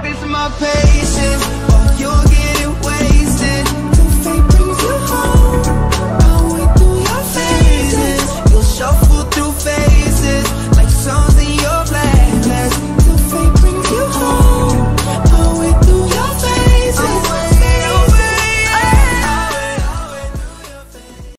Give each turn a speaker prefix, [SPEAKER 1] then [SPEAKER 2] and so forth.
[SPEAKER 1] practice my patience.